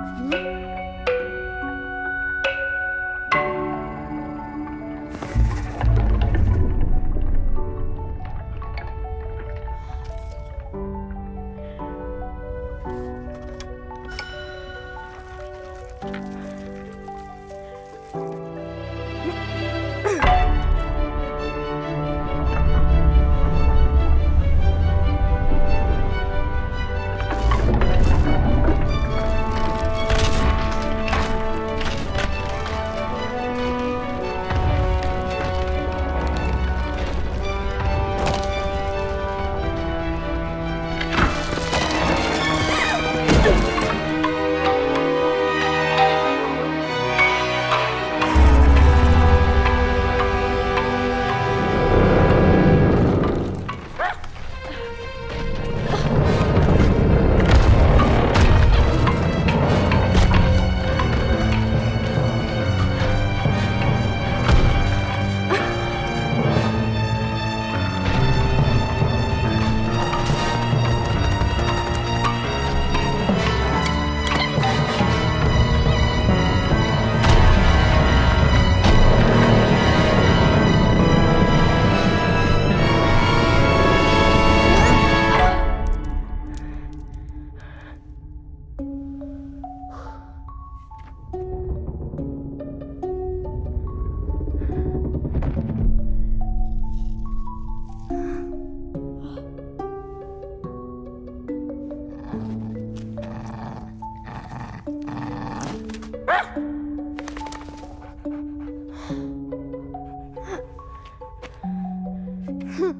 Música 哼